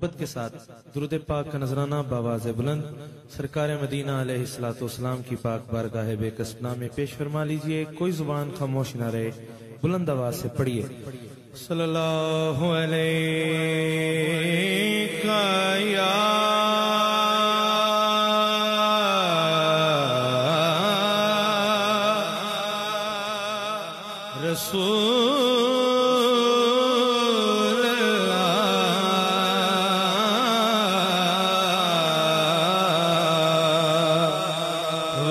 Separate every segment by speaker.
Speaker 1: محبت کے ساتھ درود پاک کا نذرانہ باواز بلند سرکار مدینہ علیہ السلاۃ والسلام کی پاک بارگاہ بے قسم میں پیش فرما لیجیے، کوئی زبان خاموش نہ رہے، بلند آواز سے پڑھیے صلی اللہ علیہ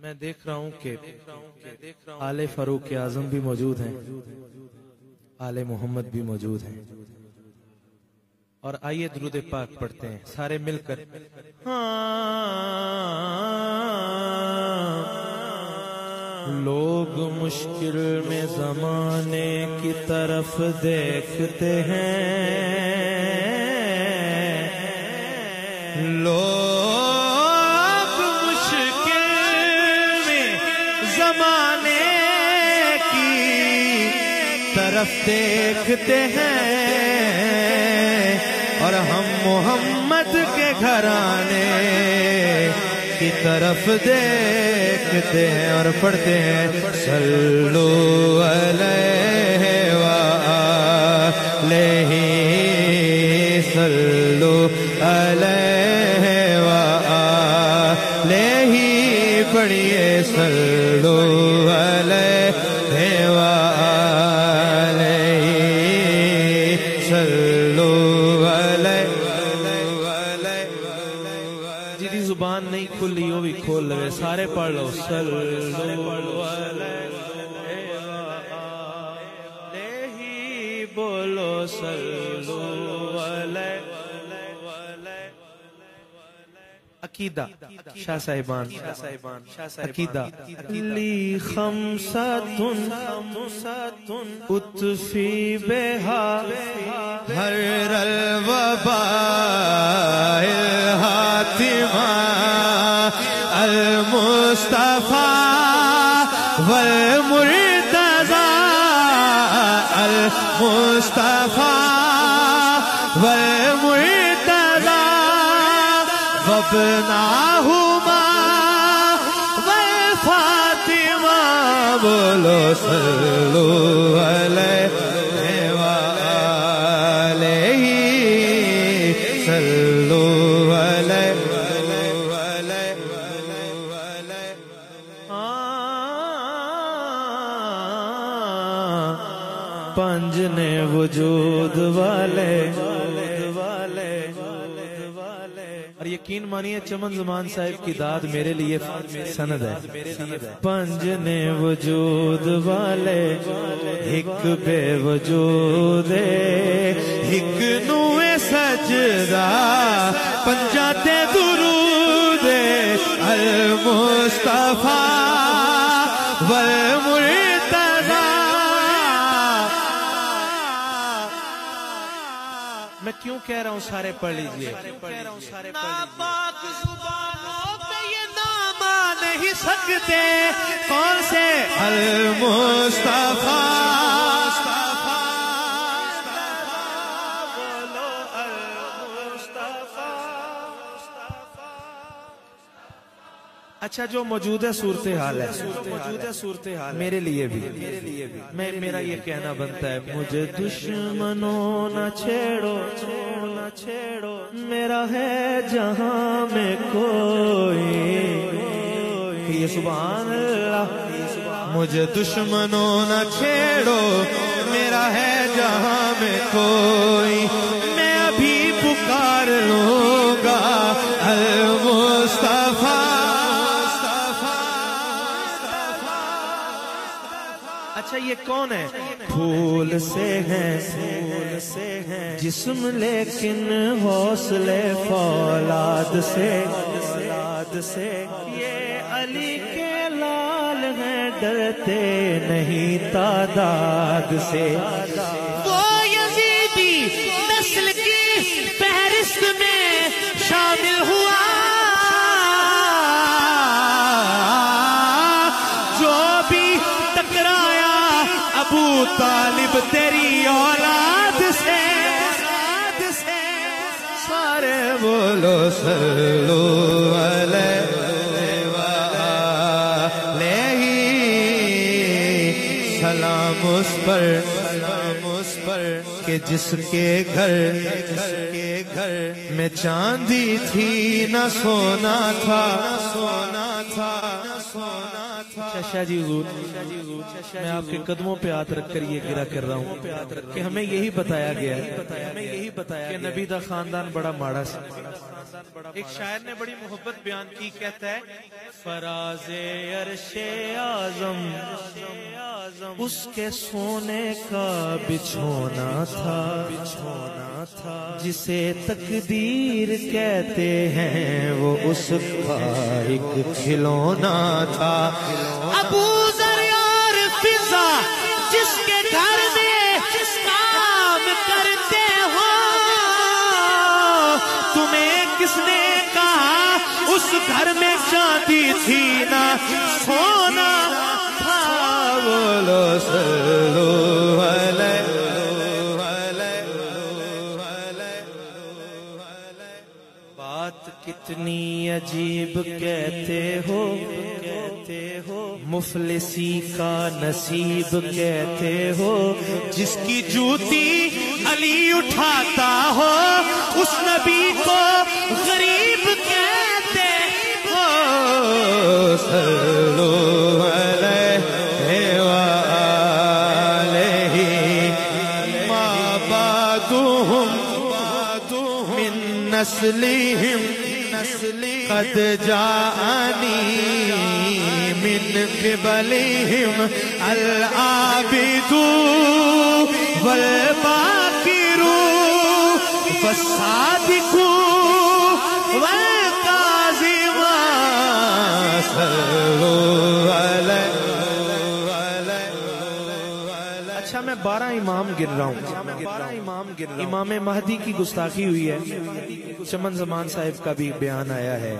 Speaker 1: میں دیکھ رہا ہوں کہ آل فاروق اعظم بھی موجود ہیں، آل محمد بھی موجود ہیں۔ اور آئیے درود پاک پڑھتے ہیں، سارے مل کر۔ لوگ مشکل میں زمانے کی طرف دیکھتے ہیں۔ لوگ دیکھتے ہیں اور ہم محمد کے گھرانے کی طرف دیکھتے ہیں اور پڑھتے ہیں، صلو علیہ وآلہ صلو علیہ وآلہ پڑھیے، صلو علیہ کھلی وہ بھی کھول لے سارے پڑھ لو علیہ بولو عقیدہ شاہ صاحبان۔ عقیدہ۔ لی خمساتن اتفی بہا۔ ہر الوبا الحاتمہ المصطفى والمرتضى المصطفى والمرتضى وابناهما والفاطمة بولو صلوا عليه وآله صلوا یقین مانیے چمن زمان صاحب کی داد میرے لیے سند ہے۔ پنج نے وجود والے، ایک بے وجود ایک نوے سجدہ پنجاتے درود المصطفیٰ والمرتضی کیوں کہہ رہا ہوں سارے پڑھ لیجیے؟ ناپاک زبانوں پہ یہ نام آ نہیں سکتے۔ کون سے؟ المصطفیٰ اچھا جو موجودہ صورتحال ہے موجودہ صورتحال میرے لیے بھی۔ میں، میرا یہ کہنا بنتا ہے، مجھے دشمنوں نہ چھیڑو نہ چھیڑو۔ میرا ہے جہاں میں کوئی یہ سبحان اللہ۔ مجھے دشمنوں نہ چھیڑو۔ میرا ہے جہاں میں کوئی میں ابھی پکار لوں گا۔ اچھا یہ کون ہے؟ پھول سے ہیں پھول سے ہیں جسم لیکن حوصلے فولاد سے فولاد سے۔ یہ علی کے لال ہیں ڈرتے نہیں تعداد سے۔
Speaker 2: وہ یزیدی نسل کی فہرست میں شامل ہوا۔
Speaker 1: ابو طالب تیری اولاد سے۔ سارے بولو سلو سلام اس پر، سلام اس پر کہ جس کے گھر، جس کے گھر میں چاندی تھی، نہ سونا تھا۔ شاہ جی حضور، میں آپ کے قدموں پہ ہاتھ رکھ کر یہ گرا کر رہا ہوں کہ ہمیں یہی بتایا گیا ہے ہمیں یہی بتایا کہ نبی دا خاندان بڑا ماڑا سی ایک شاعر نے بڑی محبت بیان کی، کہتا ہے، فراز عرش اعظم، اس کے سونے کا بچھونا تھا بچھونا تھا، جسے تقدیر کہتے ہیں، وہ اس کا ایک کھلونا تھا۔
Speaker 2: جس کے گھر کام کرتے ہو۔
Speaker 1: تمہیں کس نے کہا؟ اس گھر میں شادی تھی نا۔ سونا تھا بولو سلو مفلسی کا نصیب کہتے ہو، جس کی جوتی علی اٹھاتا ہو، اس نبی کو غریب کہتے ہو۔ سلو علیہ من قد جاءني من قبلهم العابد والباكر والصادق والكاظم صلوا عليه بارہ امام گر رہا ہوں بارہ امام گر رہا ہوں۔ امام مہدی کی گستاخی ہوئی ہے۔ چمن زمان صاحب کا بھی بیان آیا ہے۔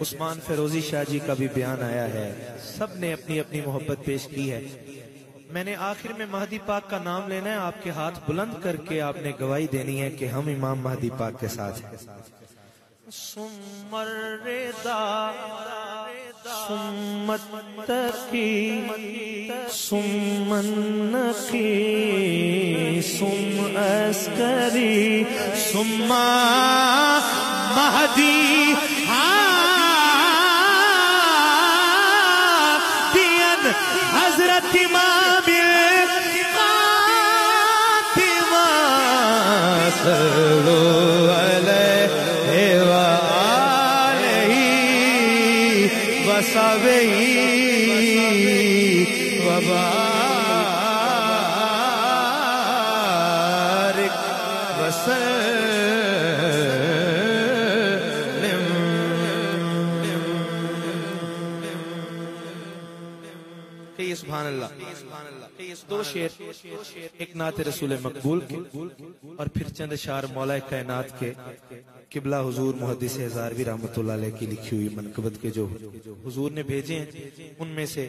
Speaker 1: عثمان فیروزی شاہ جی کا بھی بیان آیا ہے۔ سب نے اپنی اپنی محبت پیش کی ہے۔ میں نے آخر میں مہدی پاک کا نام لینا ہے۔ آپ کے ہاتھ بلند کر کے آپ نے گواہی دینی ہے کہ ہم امام مہدی پاک کے ساتھ ہیں۔ سمت کی سمن کی سم اسکری سما مہدی دین حضرت امام فاطمہ صلو شیر، ایک نعت رسول مقبول کے، اور پھر چند اشار مولا کائنات کے، قبلہ حضور محدث ہزاروی رحمت اللہ علیہ کی لکھی ہوئی منقبت کے جو حضور نے بھیجے ہیں، ان میں سے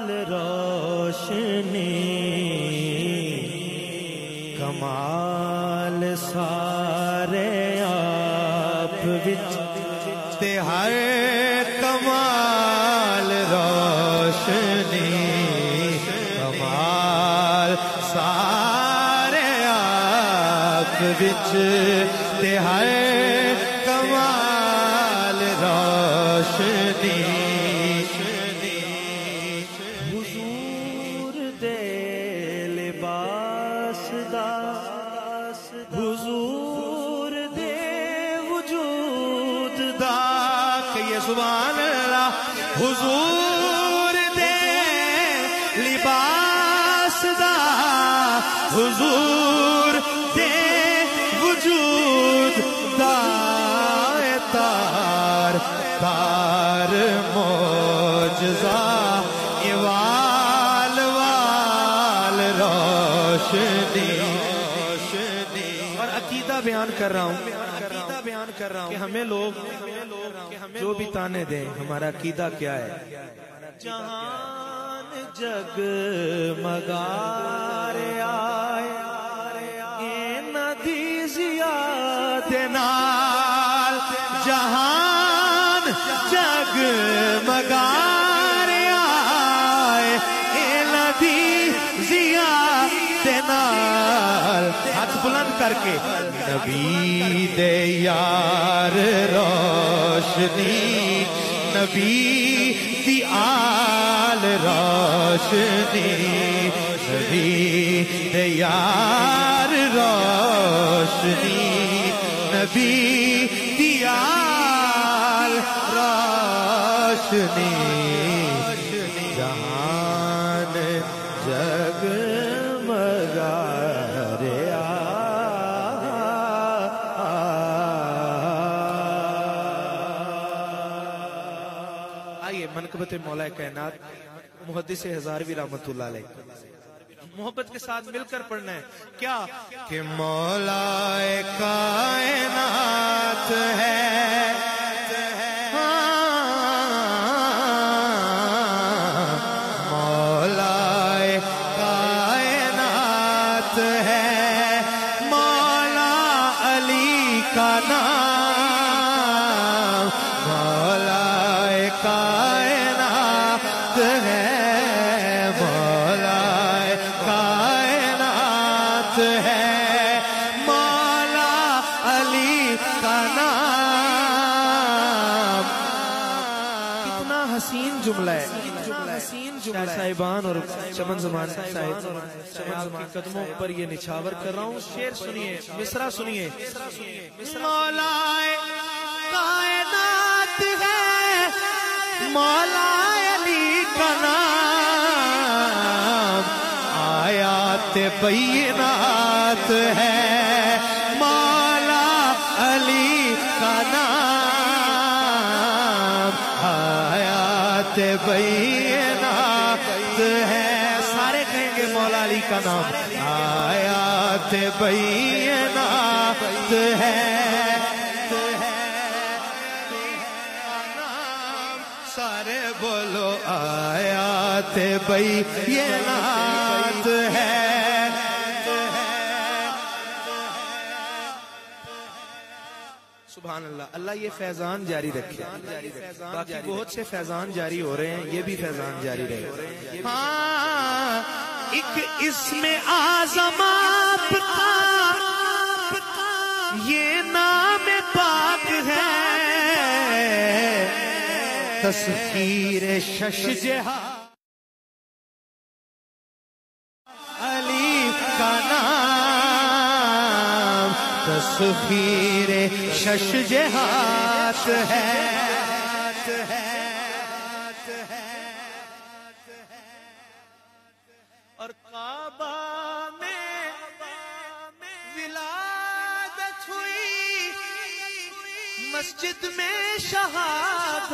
Speaker 1: ڈھال روشنی، کمال سارے آپ وچ۔ تے ہر کمال روشنی، کمال سارے آپ وچ۔ تے ہر حضور دے لباس دا حضور دے وجود دا
Speaker 2: تار تار موجزہ یہ وال وال روشنی۔
Speaker 1: اور عقیدہ بیان کر رہا ہوں۔ عقیدہ بیان کر رہا ہوں کہ ہمیں لوگ جو بھی تانے دیں، ہمارا عقیدہ کیا ہے؟ جہان جگ مگار آئے اے ندی زیاد
Speaker 2: نال جہان جگ مگار آئے ندی ضیا نال۔ ہاتھ بلند کر کے۔ نبی دے یار روشنی نبی دی آل روشنی نبی دے یار روشنی نبی دی آل روشنی
Speaker 1: آئیے مولا کائنات محدث ہزاروی رحمت اللہ علیہ۔ محبت کے ساتھ مل کر پڑھنا ہے۔ کیا؟
Speaker 2: کہ مولا کائنات ہے۔
Speaker 1: حسین جملہ ہے۔ حسین جملہ صاحبان اور چمن زمان صاحب۔ چمن زمان قدموں پر یہ نچھاور کر رہا ہوں۔ شعر سنیے، مصرع سنیے۔
Speaker 2: مولا کائنات ہے۔ مولا علی کا نام۔ آیات بینات ہے۔ بینات ہے۔ سارے کہیں گے مولا علی کا نام۔ آیات بینات ہے۔ سارے بولو آیات بینات۔
Speaker 1: سبحان اللہ اللہ یہ فیضان جاری رکھے۔ باقی بہت سے فیضان جاری ہو رہے ہیں، یہ بھی فیضان جاری رہے۔
Speaker 2: ہاں ایک اس میں آزم آپ کا، یہ نام پاک ہے۔ تصویر شش جہاں۔ تصویر شش جہات ہے۔
Speaker 1: اور کعبہ میں ولادت ہوئی۔ مسجد میں شہادت۔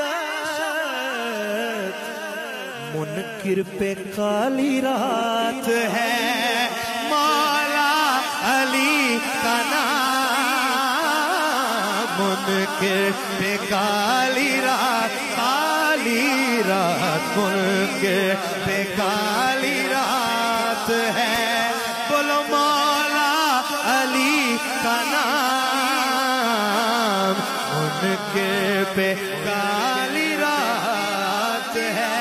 Speaker 2: منکر پہ کالی رات ہے۔ مولا علی کا نام منکر پہ کالی رات کالی رات منکر پہ کالی رات ہے۔ بولو مولا علی کا نام منکر پہ کالی رات ہے۔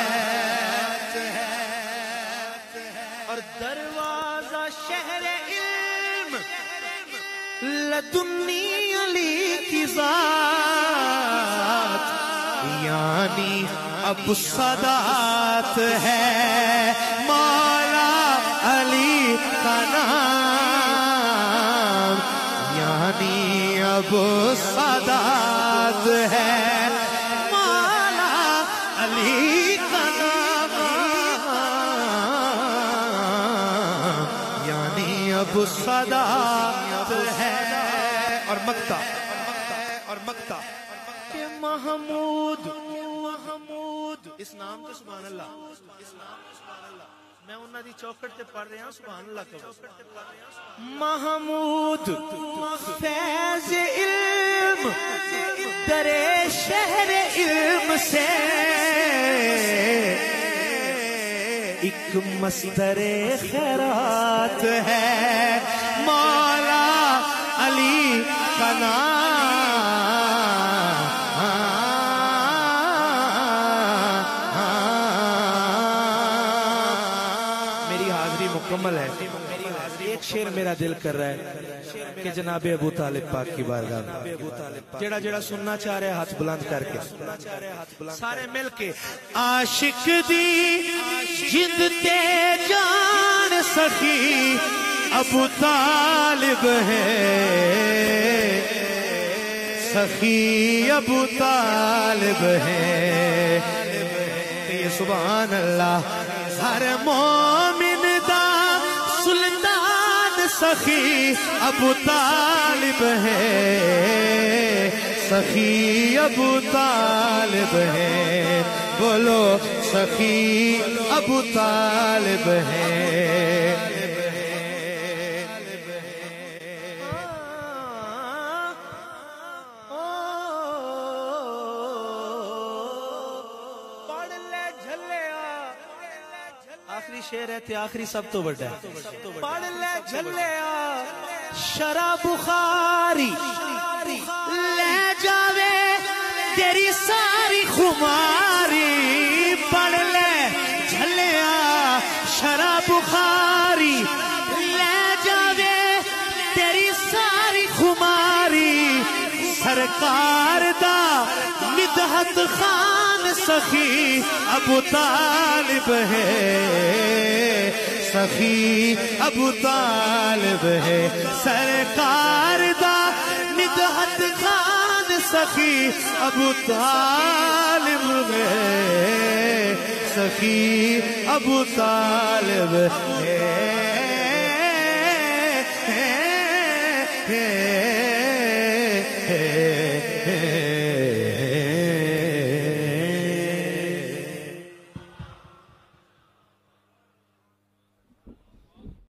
Speaker 1: اور دروازہ شہر علم، لدنی کی ذات
Speaker 2: یعنی اب صدات ہے۔ مولا علی کا نام یعنی اب صدات ہے۔ مولا علی کا نام یعنی اب صدات ہے۔ اور مکتا کہ محمود. محمود اس نام تو سبحان اللہ. اس نام تو سبحان اللہ میں انہاں دی چوکٹ تے پڑھ رہا ہوں سبحان اللہ کہو. محمود. فیض علم در شہر علم سے. ایک مستر خیرات ہے مولا علی کا نام.
Speaker 1: حاضری مکمل ہے۔ ایک شیر میرا دل کر رہا ہے کہ جناب ابو طالب پاک کی بارگاہ میں۔ جڑا جڑا سننا چاہ رہے ہاتھ بلند کر کے۔ سارے مل کے
Speaker 2: عاشق دی جند تے جان سخی ابو طالب ہے۔ سخی ابو طالب ہے۔ سبحان اللہ، ہر مومن دا سلطان سخی ابو طالب ہے سخی ابو طالب ہے بولو سخی ابو
Speaker 1: شیر ہے تے آخری سب تو بڑا ہے۔ پڑھ لے جھلیا
Speaker 2: شراب بخاری، لے جاوے تیری ساری خماری۔ پڑھ لے جھلیا شراب بخاری، لے جاوے تیری ساری خماری۔ سرکار دا مدحت خان سخی ابو طالب ہے۔ سخی ابو طالب ہے سرکار دا مدحت خان سخی ابو طالب ہے سخی ابو طالب ہے